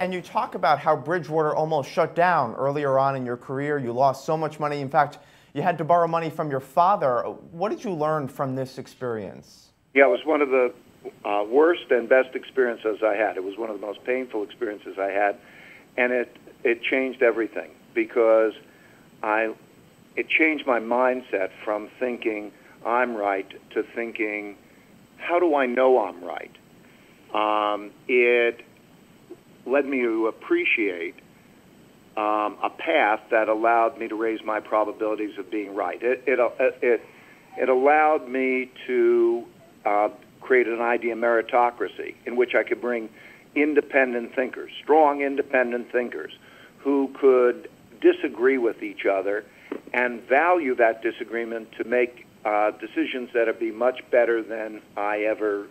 And you talk about how Bridgewater almost shut down earlier on in your career. You lost so much money. In fact, you had to borrow money from your father. What did you learn from this experience? Yeah, it was one of the uh, worst and best experiences I had. It was one of the most painful experiences I had, and it it changed everything because I it changed my mindset from thinking I'm right to thinking how do I know I'm right. Um, it led me to appreciate um, a path that allowed me to raise my probabilities of being right. It it it, it allowed me to uh, create an idea meritocracy in which I could bring independent thinkers, strong independent thinkers, who could disagree with each other and value that disagreement to make uh, decisions that would be much better than I ever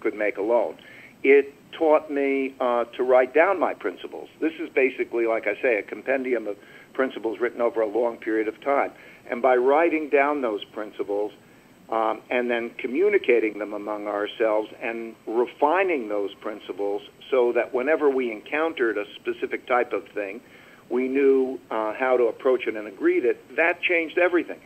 could make alone. It taught me uh, to write down my principles. This is basically, like I say, a compendium of principles written over a long period of time. And by writing down those principles um, and then communicating them among ourselves and refining those principles so that whenever we encountered a specific type of thing, we knew uh, how to approach it and agreed it, that changed everything.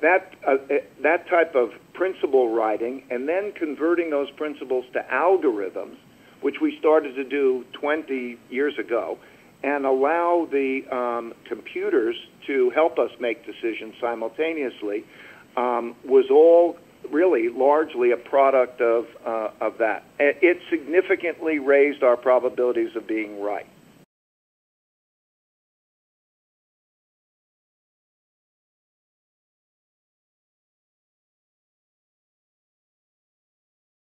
That, uh, uh, that type of principle writing and then converting those principles to algorithms, which we started to do 20 years ago, and allow the um, computers to help us make decisions simultaneously, um, was all really largely a product of, uh, of that. It significantly raised our probabilities of being right.